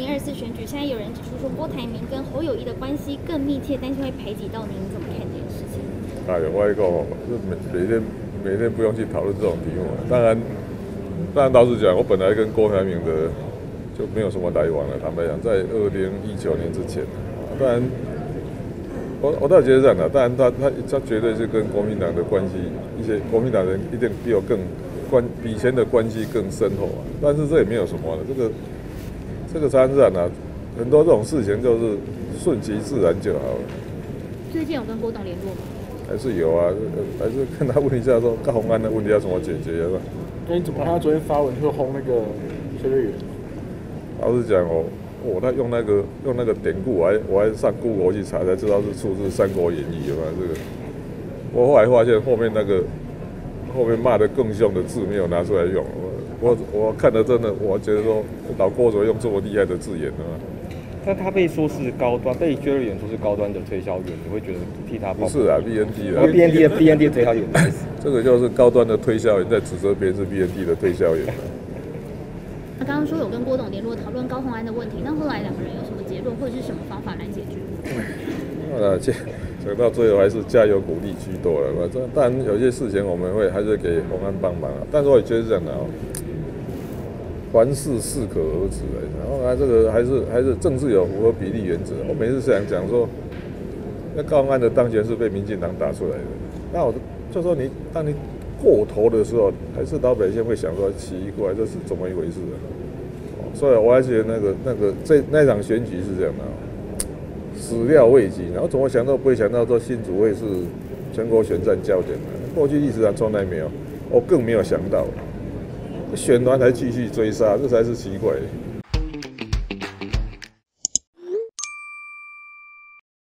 零二四选举，现在有人指出说郭台铭跟侯友谊的关系更密切，担心会排挤到您，怎么看这件事情？哎呀，我一个就每每天每天不用去讨论这种题目。当然，当然老实讲，我本来跟郭台铭的就没有什么来往了。坦白讲，在二零一九年之前，当然我我倒觉得这样的，当然他他他绝对是跟国民党的关系，一些国民党人一定比我更关比以前的关系更深厚啊。但是这也没有什么的，这个这个参战啊，很多这种事情就是顺其自然就好了。最近有跟郭董联络吗？还是有啊，还是跟他问一下说高鸿安的问题要怎么解决啊？那你怎么看他昨天发文就轰那个崔瑞元？老实讲哦，哦，他用那个用那个典故，我还我还上 Google 去查才知道是出自《三国演义》有没有这个？我后来发现后面那个后面骂的更凶的字没有拿出来用，我我我看的真的，我觉得说老郭怎么用这么厉害的字眼呢？但他被说是高端，被薛瑞元说是高端的推销员，你会觉得替他不是啊，BND 的 BND 的 BND 的推销员，这个就是高端的推销员在指责别人是 BND 的推销员。他刚刚说有跟郭董联络讨论高洪安的问题，那后来两个人有什么结论或者是什么方法来解决？呃，讲讲到最后还是加油鼓励居多了。反正当然有些事情我们会还是给洪安帮忙啊，但是我也觉得这样的哦。凡事适可而止的，然后啊，这个还是还是政治有符合比例原则。我每次想讲说，那高安的当选是被民进党打出来的，那我就说你当你过头的时候，还是老百姓会想说奇怪，这是怎么一回事啊？所以我还觉得那个那个这那场选举是这样的，始料未及，然后怎么想到不会想到说新主会是全国选战焦点呢？过去历史上从来没有，我更没有想到。选完还继续追杀，这才是奇怪。